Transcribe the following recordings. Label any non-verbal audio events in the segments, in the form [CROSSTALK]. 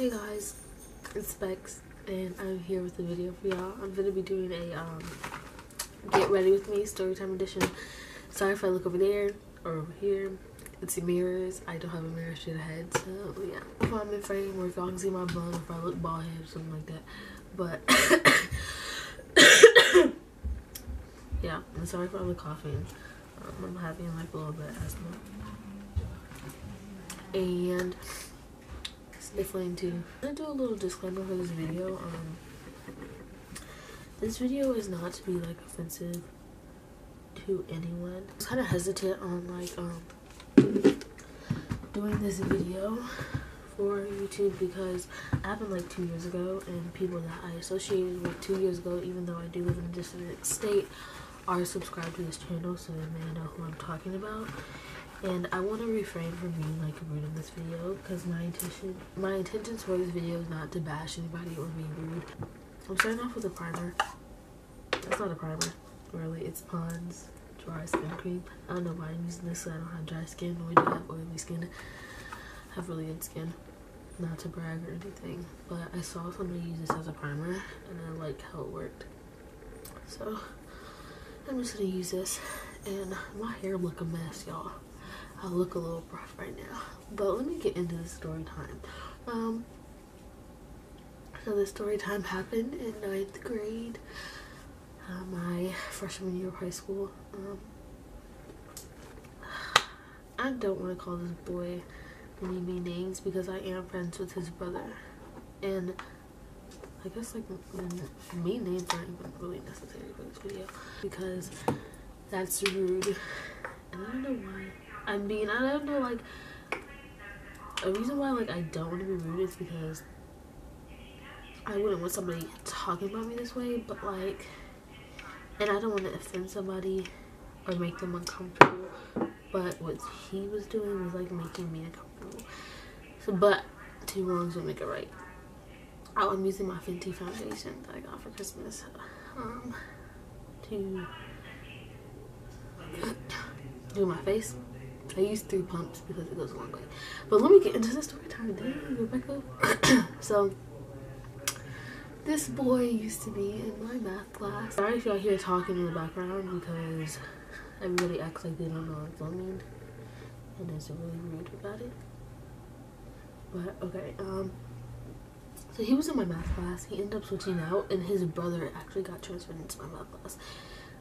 Hey guys, it's Becs, and I'm here with a video for y'all. I'm gonna be doing a um, get ready with me storytime edition. Sorry if I look over there or over here. It's mirrors. I don't have a mirror straight ahead, so yeah. If I'm in frame or if y'all can see my bun, if I look bald head or something like that. But [COUGHS] yeah, I'm sorry for all the coughing. Um, I'm having like a little bit of asthma. And sniffling too. I'm gonna do a little disclaimer for this video. Um, this video is not to be like offensive to anyone. I was kind of hesitant on like um doing this video for YouTube because it happened like two years ago and people that I associated with two years ago, even though I do live in a different state, are subscribed to this channel so they may know who I'm talking about and I want to refrain from being like rude in this video because my intention my intentions for this video is not to bash anybody or be rude. I'm starting off with a primer. That's not a primer, really. It's Pond's Dry Skin Cream. I don't know why I'm using this. So I don't have dry skin or do have oily skin. I have really good skin. Not to brag or anything, but I saw somebody use this as a primer and I like how it worked. So I'm just gonna use this and my hair look a mess, y'all. I look a little rough right now. But let me get into the story time. Um, so the story time happened in ninth grade, uh, my freshman year of high school. Um, I don't want to call this boy any mean names because I am friends with his brother. And I guess like mean names aren't even really necessary for this video because that's rude. And I don't know why. I mean, I don't know, like, a reason why, like, I don't want to be rude is because I wouldn't want somebody talking about me this way, but, like, and I don't want to offend somebody or make them uncomfortable, but what he was doing was, like, making me uncomfortable. So, but two wrongs don't make it right. Oh, I'm using my Fenty foundation that I got for Christmas, um, to [COUGHS] do my face. I use three pumps because it goes a long way. But let me get into the story time. Damn, Rebecca. [COUGHS] so, this boy used to be in my math class. Sorry if y'all hear talking in the background because everybody acts like they don't know what I mean. And it's really rude about it. But, okay, um... So he was in my math class. He ended up switching out, and his brother actually got transferred into my math class.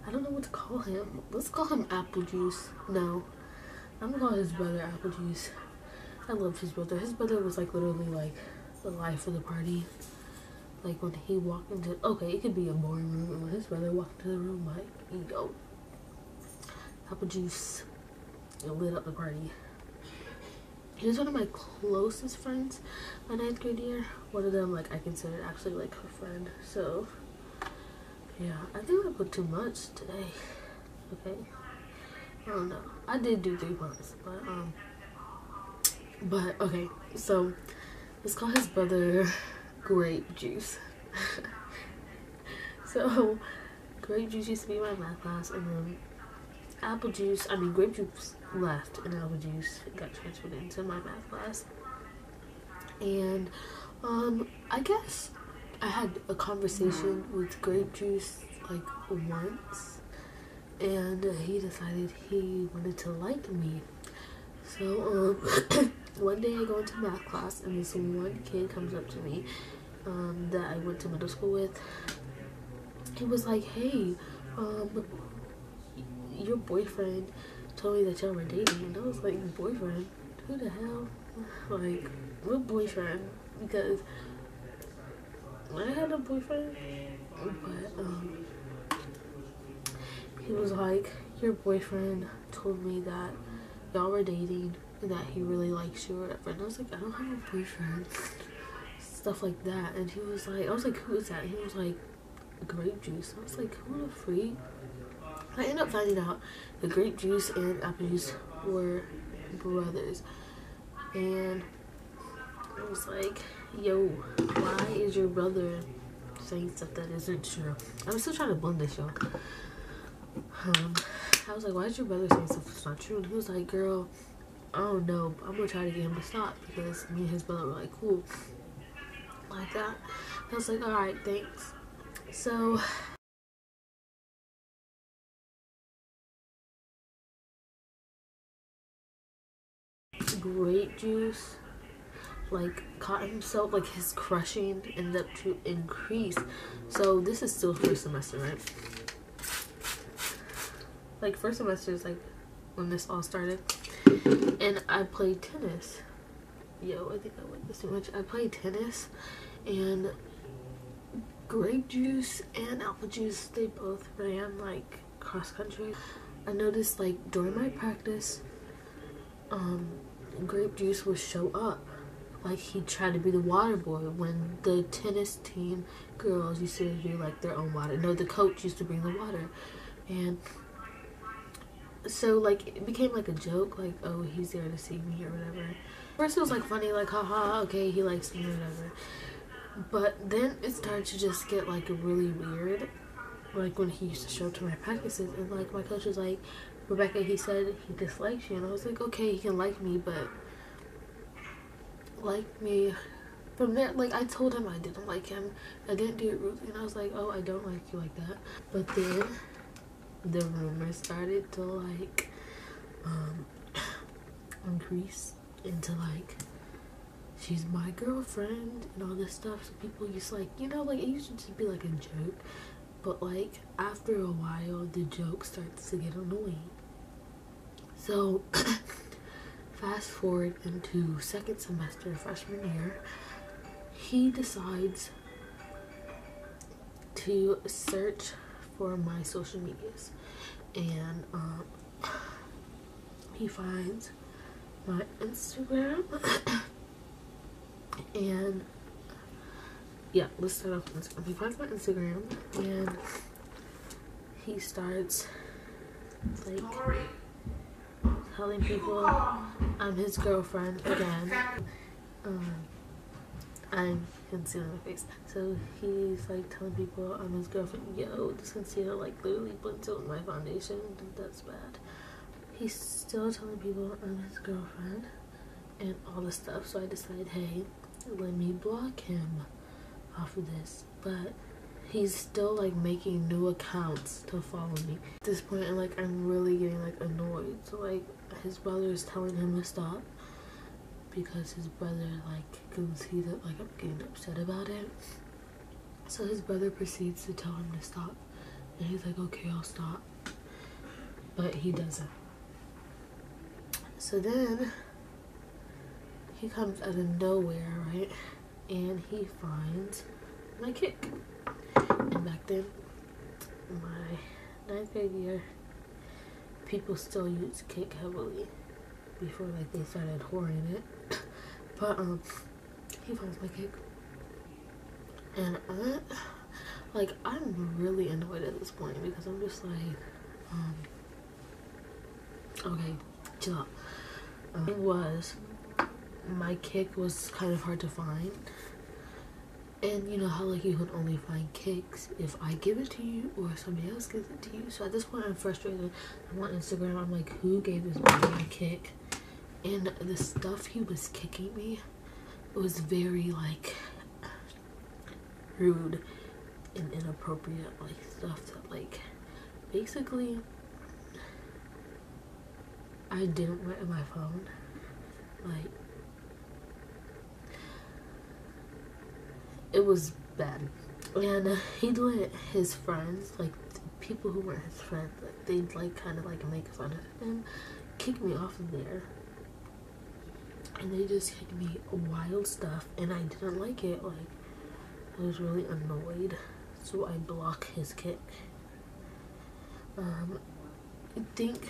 I don't know what to call him. Let's call him Apple Juice. No, I'm gonna call his brother Apple Juice. I loved his brother. His brother was like literally like the life of the party. Like when he walked into okay, it could be a boring room, and when his brother walked into the room, like yo, Apple Juice, it lit up the party. He was one of my closest friends my ninth grade year. One of them, like I considered actually like a friend. So yeah, I think I put too much today. Okay. I don't know. I did do three months, but um, but okay. So let's call his brother Grape Juice. [LAUGHS] so Grape Juice used to be my math class, and then Apple Juice. I mean, Grape Juice left, and Apple Juice got transferred into my math class. And um, I guess I had a conversation with Grape Juice like once and he decided he wanted to like me. So um, [COUGHS] one day I go into math class and this one kid comes up to me um, that I went to middle school with. He was like, "Hey, um, your boyfriend told me that y'all were dating," and I was like, "Boyfriend? Who the hell? Like, what boyfriend?" Because I had a boyfriend, but um he was like, your boyfriend told me that y'all were dating and that he really likes you or whatever. And I was like, I don't have a boyfriend. Stuff like that. And he was like, I was like, who is that? And he was like, grape juice. I was like, who the freak? I ended up finding out the grape juice and apple juice were brothers. And I was like, yo, why is your brother saying stuff that isn't true? I'm still trying to blend this, y'all um, I was like, why is your brother say stuff that's not true? And he was like, girl, I don't know. I'm gonna try to get him to stop because me and his brother were like cool. like that. I was like, alright, thanks. So grape juice like caught himself like his crushing ended up to increase so this is still first semester right like first semester is like when this all started. And i played tennis. Yo i think i went this too much. I played tennis and grape juice and apple juice they both ran like cross country i noticed like during my practice um grape juice would show up. Like he tried to be the water boy when the tennis team girls used to do like their own water. No the coach used to bring the water. And so like it became like a joke like oh he's there to see me or whatever. First it was like funny like haha okay he likes me or whatever. But then it started to just get like really weird. Like when he used to show up to my practices and like my coach was like rebecca he said he dislikes you. And i was like okay he can like me but like me from there like i told him i didn't like him. I didn't do it rudely and i was like oh i don't like you like that. But then the rumors started to like um [COUGHS] increase into like she's my girlfriend and all this stuff. So people used to like you know like it used to just be like a joke. But like after a while the joke starts to get annoying. So [COUGHS] fast forward into second semester freshman year he decides to search for my social medias. And um, he finds my instagram. [COUGHS] And yeah let's start off with instagram. He finds my instagram and he starts like telling people I'm his girlfriend again. Um, I'm concealing my face. So he's like telling people I'm his girlfriend. Yo, this concealer like literally blends out my foundation. That's bad. He's still telling people I'm his girlfriend and all this stuff. So I decide, hey, let me block him off of this. But he's still like making new accounts to follow me at this point like i'm really getting like annoyed so like his brother is telling him to stop because his brother like can see that like i'm getting upset about it. So his brother proceeds to tell him to stop. And he's like okay i'll stop. But he doesn't. So then he comes out of nowhere right? And he finds my Kik. and back then, my ninth grade year, people still use Kik heavily before like they started whoring it. But um, he finds my Kik, and I, like, I'm really annoyed at this point because I'm just like, um, okay, chill out. Um, it was my Kik was kind of hard to find and you know how like you can only find Kiks if I give it to you or somebody else gives it to you. So at this point I'm frustrated. I'm on Instagram. I'm like, who gave this boy a Kik? And the stuff he was kicking me was very like rude and inappropriate like stuff that like basically I didn't write in my phone. Like it was bad. And he'd let his friends, like people who weren't his friends, like, they'd like kind of like make fun of him, kick me off of there. And they just hit me wild stuff, and I didn't like it. Like, I was really annoyed, so I block his Kik. Um, I think,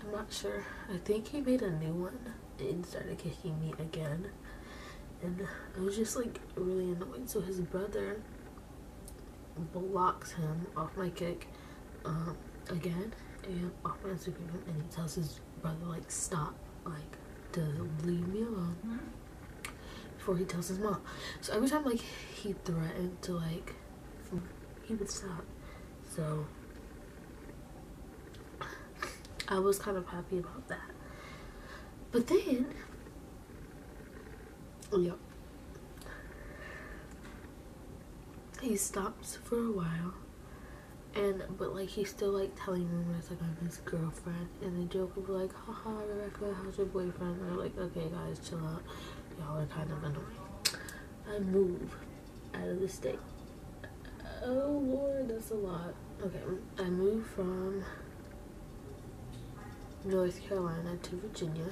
I'm not sure, I think he made a new one and started kicking me again and I was just like really annoyed. So his brother blocks him off my Kik um, again and off my Instagram, and he tells his brother like stop, like leave me alone before he tells his mom. So every time like he threatened to like he would stop. So I was kind of happy about that. But then oh, Yep. he stops for a while and but like he's still like telling rumors like I'm his girlfriend and the joke be like haha Rebecca how's your boyfriend and they're like okay guys chill out. Y'all are kind of annoying. I move out of the state. Oh lord that's a lot. Okay I moved from North Carolina to Virginia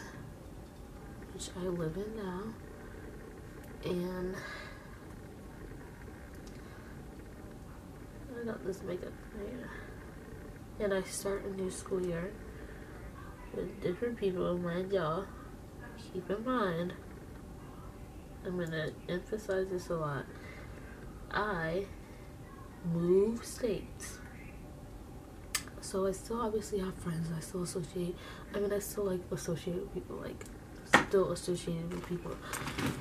which I live in now and Got this makeup. And I start a new school year with different people, mind y'all. Keep in mind, I'm gonna emphasize this a lot. I move states. So I still obviously have friends. I still associate. I mean, I still like associate with people. Like, still associated with people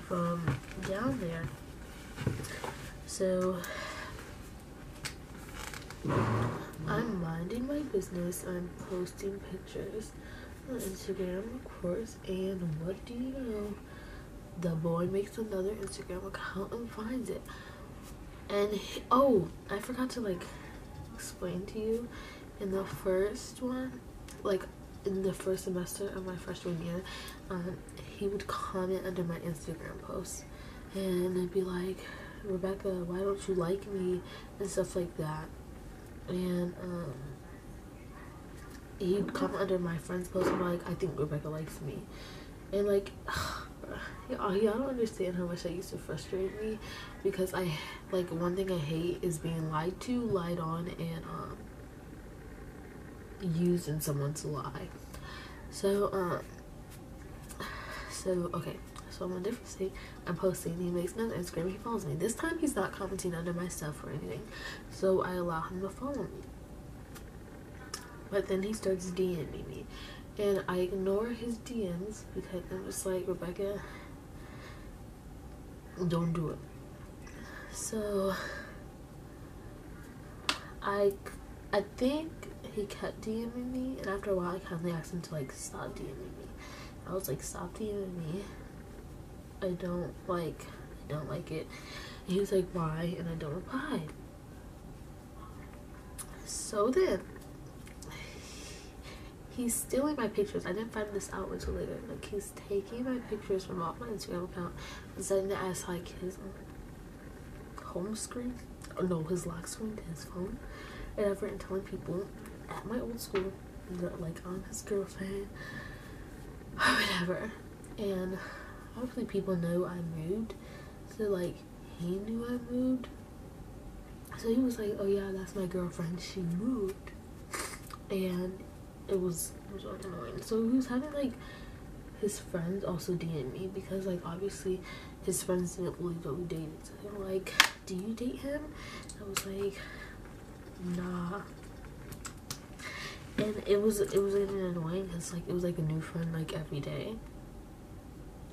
from down there. So I'm minding my business. I'm posting pictures on Instagram, of course. And what do you know? The boy makes another Instagram account and finds it. And he, oh, I forgot to like explain to you in the first one, like in the first semester of my freshman year, um, he would comment under my Instagram posts and be like, Rebecca, why don't you like me? And stuff like that and um, he'd come under my friend's post and like, I think Rebecca likes me. And like, [SIGHS] y'all, y'all don't understand how much that used to frustrate me because I, like, one thing I hate is being lied to, lied on, and um, used in someone's lie. So, um, [SIGHS] so, okay. So I'm on a different state. I'm posting. He makes another Instagram. He follows me. This time he's not commenting under my stuff or anything. So I allow him to follow me. But then he starts DMing me. And I ignore his DMs because I'm just like, Rebecca, don't do it. So I I think he kept DMing me and after a while I kindly asked him to like stop DMing me. I was like, stop DMing me. I don't like I don't like it. And he was like, why? And I don't reply. So then he's stealing my pictures. I didn't find this out until later. Like he's taking my pictures from off my Instagram account and setting it as like his home screen. Or no, his lock screen to his phone. And I've written telling people at my old school that like I'm his girlfriend or whatever. And hopefully people know I moved. So like he knew I moved. So he was like, "Oh yeah, that's my girlfriend. She moved," and it was it was annoying. So he was having like his friends also DM me because like obviously his friends didn't believe that we dated. So they were like, "Do you date him?" I was like, "Nah." And it was it was getting annoying because like it was like a new friend like every day.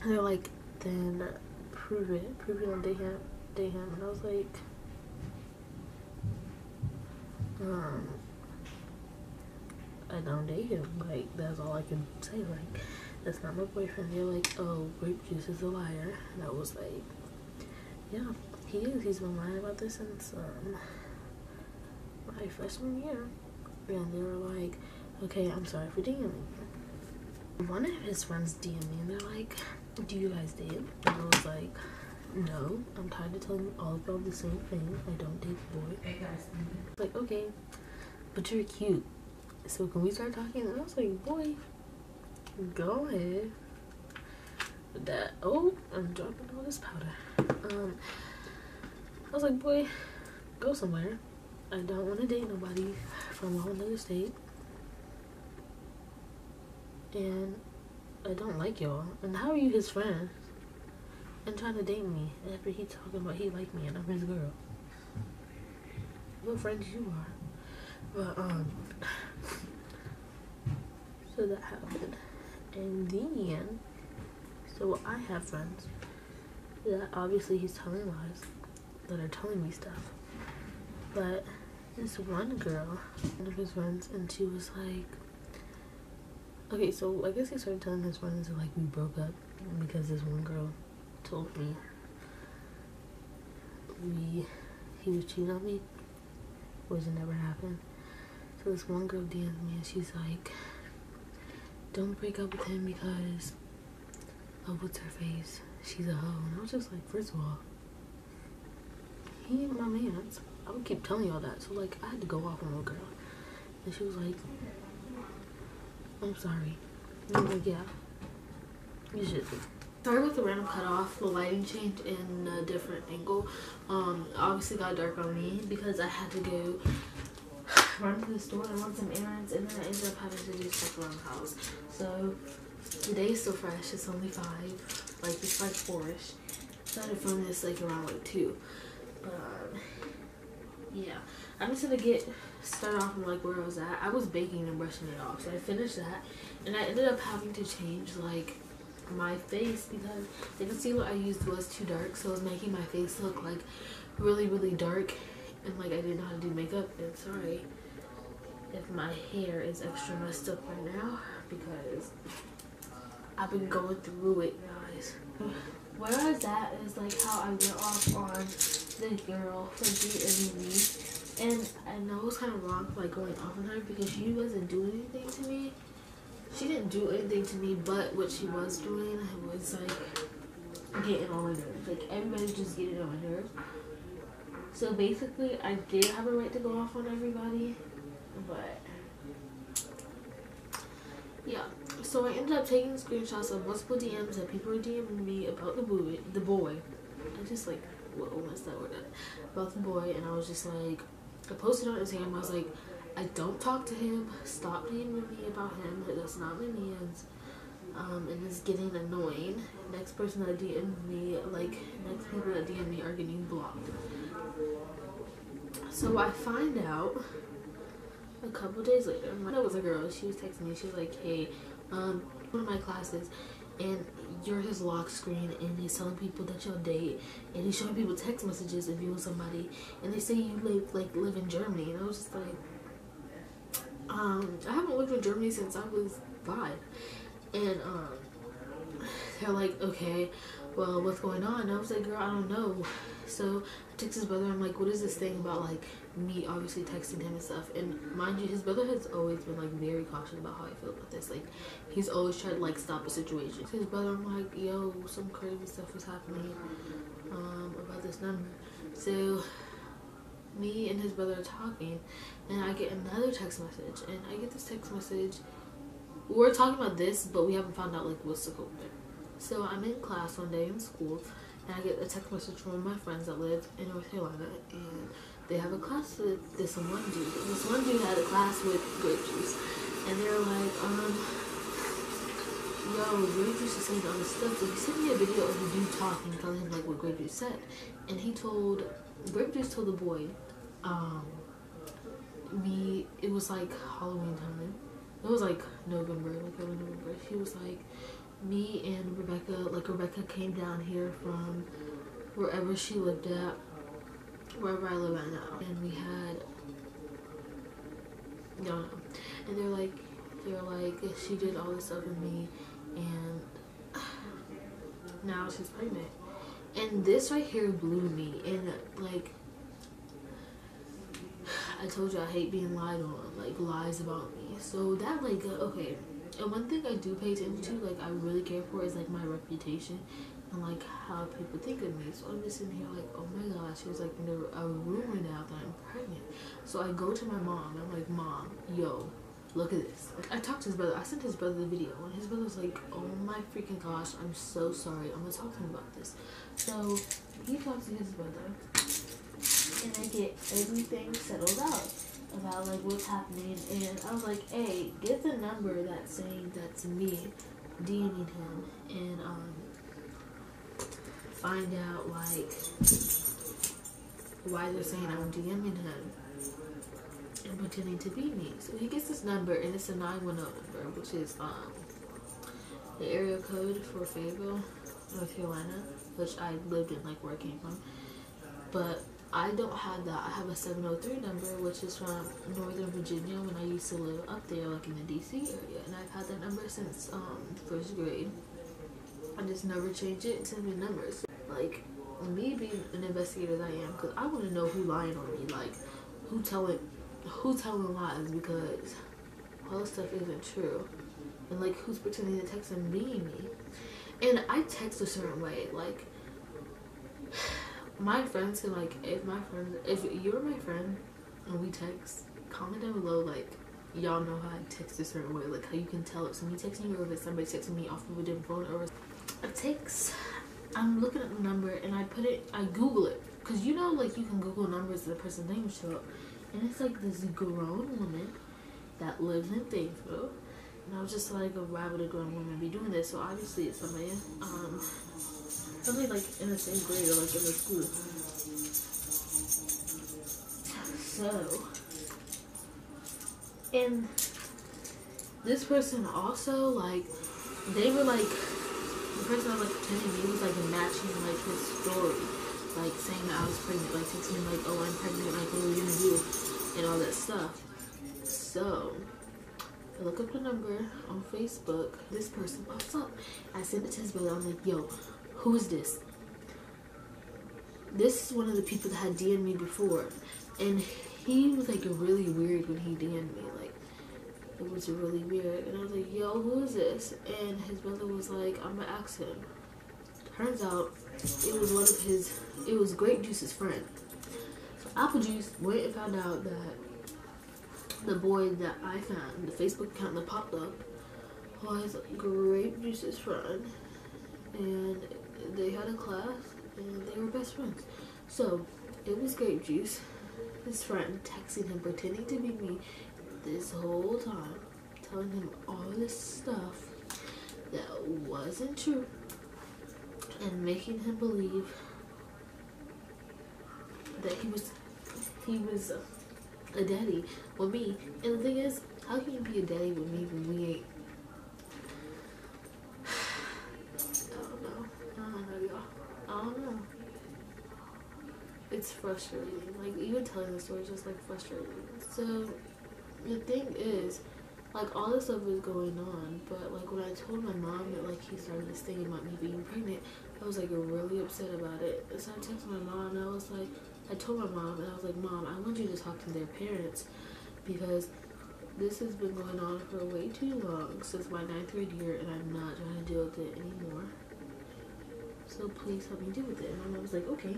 They're like, then prove it. Prove it on day him. Day him. And I was like, um, I don't date him. Like, that's all I can say. Like, that's not my boyfriend. They're like, oh, grape juice is a liar. And I was like, yeah, he is. He's been lying about this since um, my freshman year. And they were like, okay, I'm sorry for DMing. One of his friends DM'd me and they're like, do you guys date? And I was like, no, I'm tired of telling all of y'all the same thing. I don't date the boy. Like, okay, but you're cute. So can we start talking? And I was like, boy, go ahead. With that, oh, I'm dropping all this powder. Um, I was like, boy, go somewhere. I don't want to date nobody from a whole other state. And I don't like y'all. And how are you his friend? And trying to date me after he talking about he like me and I'm his girl. What friends you are. But um [SIGHS] so that happened. And then so I have friends that obviously he's telling lies that are telling me stuff. But this one girl, one of his friends, and she was like Okay, so I guess he started telling his friends that like we broke up because this one girl told me we he was cheating on me, which never happened. So this one girl DM'd me and she's like, don't break up with him because of what's her face. She's a hoe. And I was just like, first of all, he ain't my man. I would keep telling y'all that. So like I had to go off on a girl. And she was like, I'm sorry. I'm like, yeah. You should. Sorry about the random cut off. The lighting changed in a different angle. Um, obviously got dark on me because I had to go run to the store and run some errands and then I ended up having to do stuff around the house. So today's still fresh. It's only five. Like it's like four-ish. Started filming this like around like two. But um, yeah. I'm just gonna get started off from like where I was at. I was baking and brushing it off. So I finished that and I ended up having to change like my face because the concealer I used was too dark so it was making my face look like really really dark and like I didn't know how to do makeup and sorry if my hair is extra messed up right now because I've been going through it guys where I was at is like how I went off on the girl for DMing me and I know it's kind of wrong like going off on her because she wasn't doing anything to me. She didn't do anything to me but what she was doing. Was like getting on my nerves like everybody's just getting on my nerves so basically i did have a right to go off on everybody but yeah. So i ended up taking screenshots of multiple dms that people were dming me about the boy the boy. I just like what was that word about the boy and i was just like i posted on instagram i was like I don't talk to him. Stop DMing me about him. That's not my man's. Um, and it's getting annoying. Next person that DM me, like, next people that DM me are getting blocked. So I find out a couple days later, it was a girl, she was texting me, she was like, hey, um, one of my classes, and you're his lock screen, and he's telling people that you'll date, and he's showing people text messages of you and somebody, and they say you live, like, live in Germany, and I was just like, um, I haven't lived in Germany since I was five. And um, they're like, okay, well, what's going on? And I was like, girl, I don't know. So I text his brother. I'm like, what is this thing about like me obviously texting him and stuff? And mind you, his brother has always been like very cautious about how I feel about this. Like he's always tried to like stop a situation. His brother, I'm like, yo, some crazy stuff is happening um, about this number. So me and his brother are talking and I get another text message and I get this text message we're talking about this but we haven't found out like what's the code so I'm in class one day in school and I get a text message from one of my friends that live in North Carolina and they have a class with this one dude this one dude had a class with grape juice and they're like um yo grape juice is saying all this stuff so he sent me a video of the dude talking telling him like what grape juice said and he told grape juice told the boy um we it was like Halloween time. It was like November, like early November. She was like me and Rebecca, like Rebecca came down here from wherever she lived at, wherever I live at now, and we had no, no, and they're like, they're like, she did all this stuff with me, and [SIGHS] now she's pregnant, and this right here blew me, and like [SIGHS] I told you I hate being lied on, like lies about me. So that like uh, okay, and one thing I do pay attention to, like I really care for, is like my reputation and like how people think of me. So I'm just sitting here like, oh my gosh, there's like a rumor now that I'm pregnant. So I go to my mom. I'm like, mom, yo, look at this. Like, I talked to his brother. I sent his brother the video, and his brother was like, oh my freaking gosh, I'm so sorry. I'm gonna talk to him about this. So he talks to his brother and I get everything settled out about like what's happening and I was like, hey, get the number that's saying that's me DMing him and um find out like why they're saying I'm DMing him and pretending to be me. So he gets this number and it's a 910 number, which is um the area code for Fayetteville, North Carolina, which I lived in like where I came from. But I don't have that. I have a 703 number, which is from Northern Virginia when I used to live up there, like in the DC area. And I've had that number since um, first grade. I just never changed it to new numbers. Like, me being an investigator that I am, because I want to know who lying on me, like who telling, who telling lies, because all this stuff isn't true, and like who's pretending to text and being me, and I text a certain way, like my friends can like if my friends if you're my friend and we text, comment down below like y'all know how I text a certain way, like how you can tell if somebody texting you or if somebody texting me off of a different phone or a text. I'm looking at the number and I put it, I Google it. Cause you know like you can Google numbers and the person's name show up. And it's like this grown woman that lives in Fayetteville. And I was just like, why would a grown woman be doing this? So obviously it's somebody, um, somebody like in the same grade or like in the school. So, and this person also like they were like the person I was like pretending he was like matching like his story. Like saying that I was pregnant like texting me like oh I'm pregnant like what are gonna do? And all that stuff. So I look up the number on Facebook. This person pops up. I send it to his brother. I'm like yo who is this this is one of the people that had DM'd me before and he was like really weird when he DM'd me Like, it was really weird. And I was like, yo, who is this? And his brother was like, I'm gonna ask him. Turns out it was one of his, it was Grape Juice's friend. So Apple Juice went and found out that the boy that I found, the Facebook account that popped up, was Grape Juice's friend. And they had a class and they were best friends. So it was Grape Juice, his friend, texting him, pretending to be me, this whole time telling him all this stuff that wasn't true and making him believe that he was he was a daddy with me and the thing is how can you be a daddy with me when we ain't I don't know I don't know y'all I don't know it's frustrating like even telling the story is just like frustrating so the thing is, like all this stuff was going on, but like when I told my mom that like he started this thing about me being pregnant, I was like really upset about it. So I texted my mom and I was like, I told my mom and I was like, Mom, I want you to talk to their parents because this has been going on for way too long since my ninth grade year and I'm not trying to deal with it anymore. So please help me deal with it. And my mom was like, okay,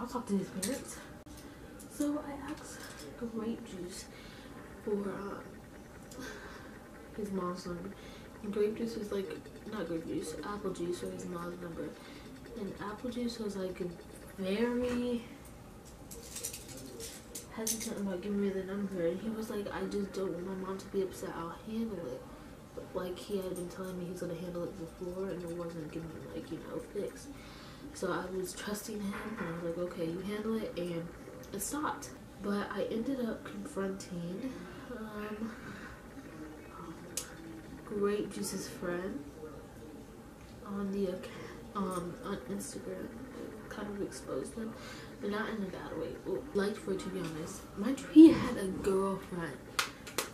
I'll talk to his parents. So I asked Grape Juice for um, his mom's number. And grape juice was like, not grape juice, apple juice for his mom's number. And apple juice was like very hesitant about giving me the number. And he was like, I just don't want my mom to be upset. I'll handle it. But like he had been telling me he's gonna handle it before and it wasn't getting like, you know, fixed. So I was trusting him and I was like, okay, you handle it and it stopped. But I ended up confronting um, Grape Juice's friend on the um on Instagram. Kind of exposed him, but not in a bad way. Liked for to be honest. My he had a girlfriend.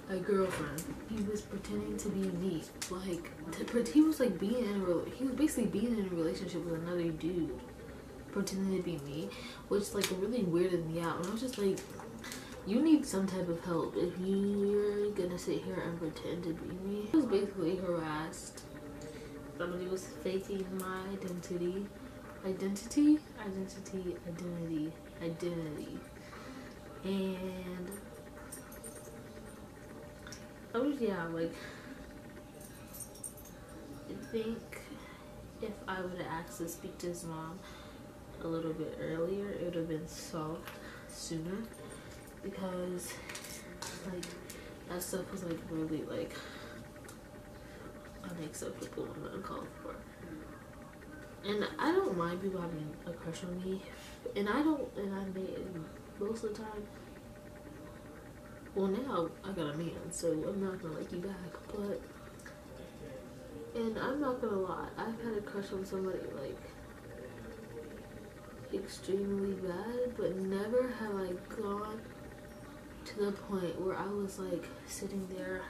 A girlfriend. He was pretending to be me. Like to, he was like being in a he was basically being in a relationship with another dude pretending to be me, which like really weirded me out. And I was just like, you need some type of help if you're gonna sit here and pretend to be me. I was basically harassed. Somebody was faking my identity. Identity? Identity, identity, identity. And Was, yeah, like, I think if I would have asked to speak to his mom a little bit earlier, it would have been solved sooner because like that stuff was like really like unacceptable and uncalled for. And I don't mind people having a crush on me, and I don't, and I may most of the time. Well, now I got a man, so I'm not gonna like you back, but. And I'm not gonna lie, I've had a crush on somebody like extremely bad, but never have I gone to the point where I was like sitting there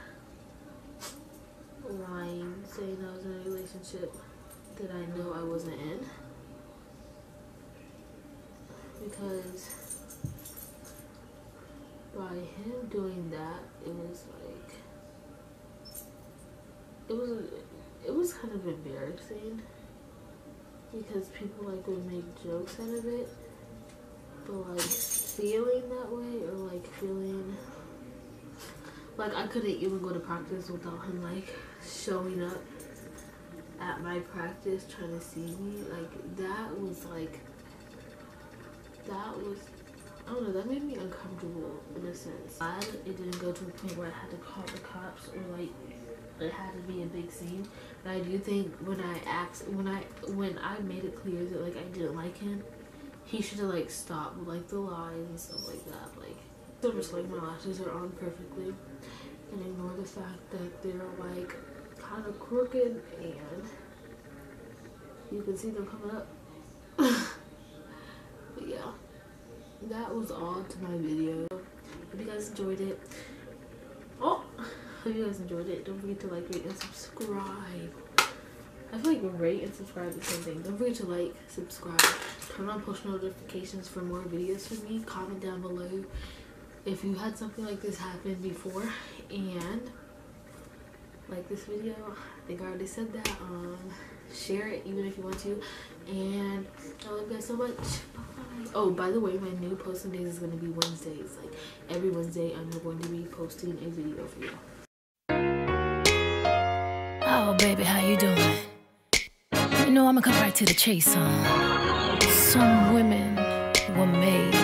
lying, saying I was in a relationship that I know I wasn't in. because by him doing that, it was like it was it was kind of embarrassing because people like would make jokes out of it, but like feeling that way or like feeling like I couldn't even go to practice without him like showing up at my practice trying to see me like that was like that was I don't know, that made me uncomfortable in a sense. Glad it didn't go to a point where I had to call the cops or like it had to be a big scene. But I do think when I asked when I when I made it clear that like I didn't like him, he should have like stopped with like the lies and stuff like that. Like so just like my lashes are on perfectly and ignore the fact that they're like kind of crooked and you can see them coming up. but yeah that was all to my video. Hope you guys enjoyed it. Oh, hope you guys enjoyed it. Don't forget to like, rate, and subscribe. I feel like rate and subscribe the same thing. Don't forget to like, subscribe, turn on push notifications for more videos from me. Comment down below if you had something like this happen before and like this video. I think I already said that. Um, share it even if you want to. And I love you guys so much. Oh, by the way, my new posting days is going to be Wednesdays. Like every Wednesday, I'm going to be posting a video for you. Oh, baby, how you doing? You know, I'm gonna come right to the chase, huh? Some women were made